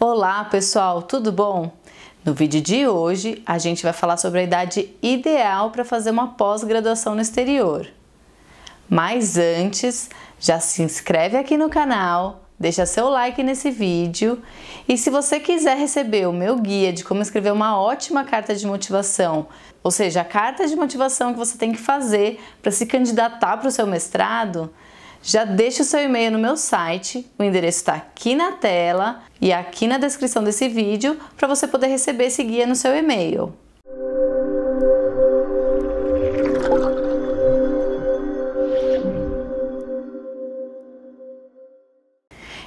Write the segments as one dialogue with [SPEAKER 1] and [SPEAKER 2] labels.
[SPEAKER 1] Olá pessoal, tudo bom? No vídeo de hoje a gente vai falar sobre a idade ideal para fazer uma pós-graduação no exterior. Mas antes, já se inscreve aqui no canal, deixa seu like nesse vídeo e se você quiser receber o meu guia de como escrever uma ótima carta de motivação, ou seja, a carta de motivação que você tem que fazer para se candidatar para o seu mestrado, já deixa o seu e-mail no meu site, o endereço está aqui na tela e aqui na descrição desse vídeo para você poder receber esse guia no seu e-mail.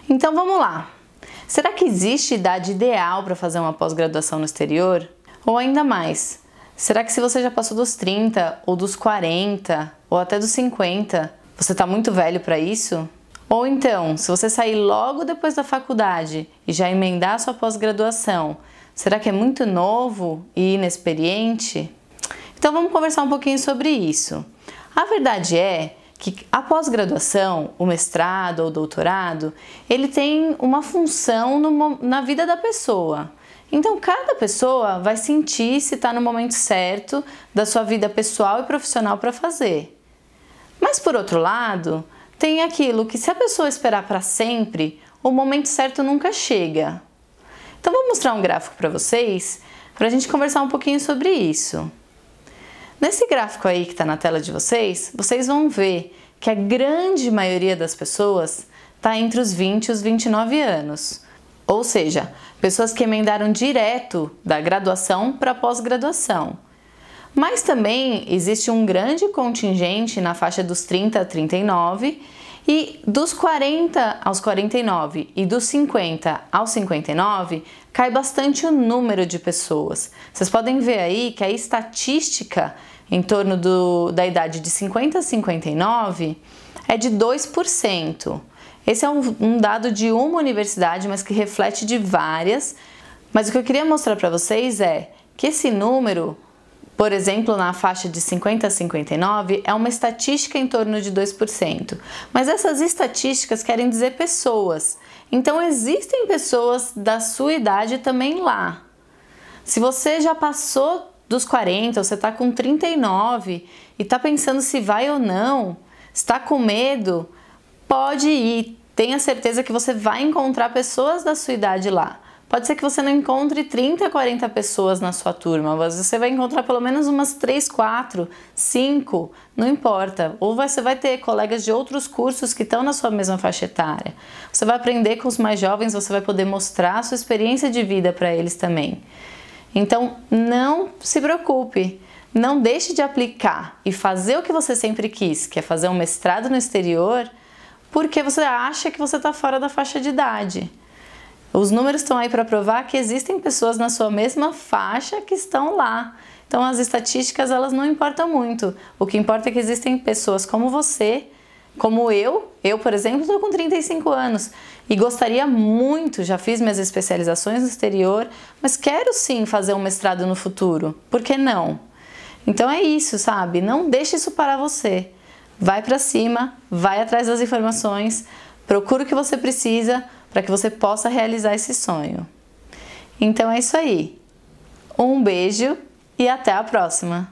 [SPEAKER 1] Então vamos lá. Será que existe idade ideal para fazer uma pós-graduação no exterior? Ou ainda mais, será que se você já passou dos 30 ou dos 40 ou até dos 50, você está muito velho para isso? Ou então, se você sair logo depois da faculdade e já emendar sua pós-graduação, será que é muito novo e inexperiente? Então vamos conversar um pouquinho sobre isso. A verdade é que a pós-graduação, o mestrado ou doutorado, ele tem uma função no, na vida da pessoa. Então, cada pessoa vai sentir se está no momento certo da sua vida pessoal e profissional para fazer. Mas, por outro lado, tem aquilo que, se a pessoa esperar para sempre, o momento certo nunca chega. Então, vou mostrar um gráfico para vocês para a gente conversar um pouquinho sobre isso. Nesse gráfico aí que está na tela de vocês, vocês vão ver que a grande maioria das pessoas está entre os 20 e os 29 anos. Ou seja, pessoas que emendaram direto da graduação para pós-graduação. Mas também existe um grande contingente na faixa dos 30 a 39 e dos 40 aos 49 e dos 50 aos 59 cai bastante o número de pessoas. Vocês podem ver aí que a estatística em torno do, da idade de 50 a 59 é de 2%. Esse é um, um dado de uma universidade, mas que reflete de várias. Mas o que eu queria mostrar para vocês é que esse número por exemplo, na faixa de 50 a 59 é uma estatística em torno de 2%. Mas essas estatísticas querem dizer pessoas. Então existem pessoas da sua idade também lá. Se você já passou dos 40, você está com 39 e está pensando se vai ou não, está com medo, pode ir. Tenha certeza que você vai encontrar pessoas da sua idade lá. Pode ser que você não encontre 30, 40 pessoas na sua turma, mas você vai encontrar pelo menos umas 3, 4, 5, não importa. Ou você vai ter colegas de outros cursos que estão na sua mesma faixa etária. Você vai aprender com os mais jovens, você vai poder mostrar a sua experiência de vida para eles também. Então, não se preocupe. Não deixe de aplicar e fazer o que você sempre quis, que é fazer um mestrado no exterior, porque você acha que você está fora da faixa de idade. Os números estão aí para provar que existem pessoas na sua mesma faixa que estão lá. Então as estatísticas elas não importam muito. O que importa é que existem pessoas como você, como eu, eu por exemplo, estou com 35 anos e gostaria muito, já fiz minhas especializações no exterior, mas quero sim fazer um mestrado no futuro. Por que não? Então é isso, sabe? Não deixe isso parar você. Vai para cima, vai atrás das informações, procura o que você precisa para que você possa realizar esse sonho. Então é isso aí. Um beijo e até a próxima!